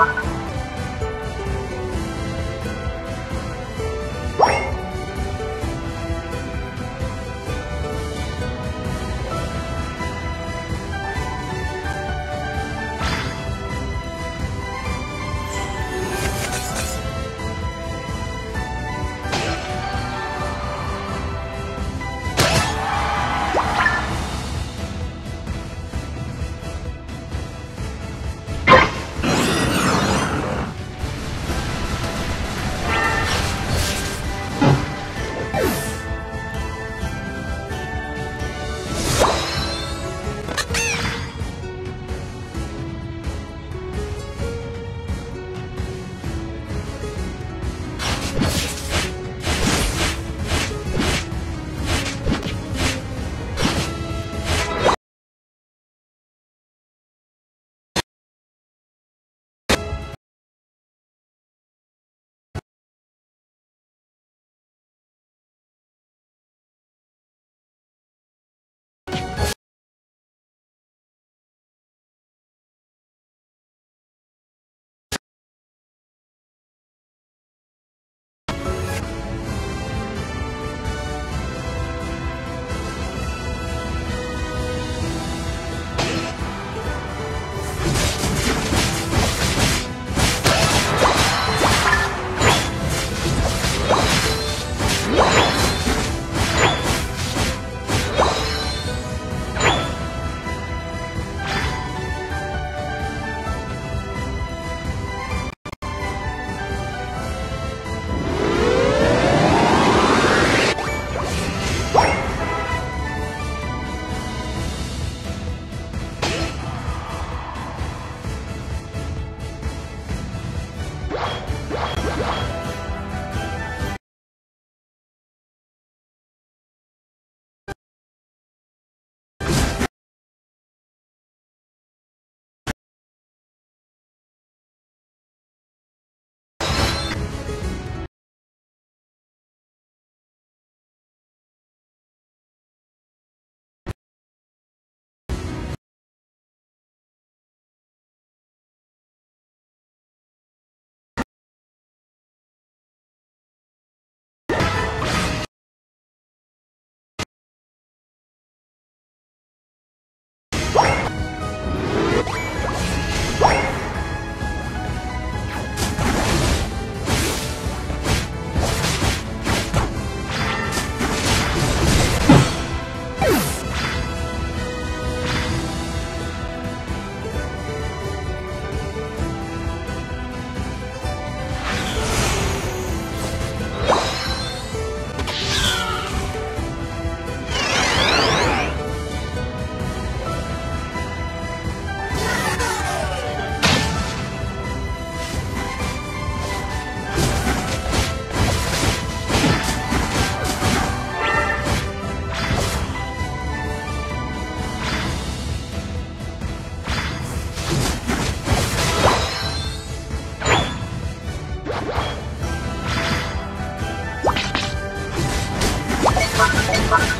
You can